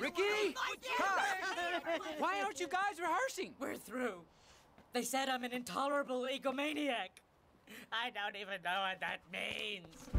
Ricky! Why aren't you guys rehearsing? We're through. They said I'm an intolerable egomaniac. I don't even know what that means.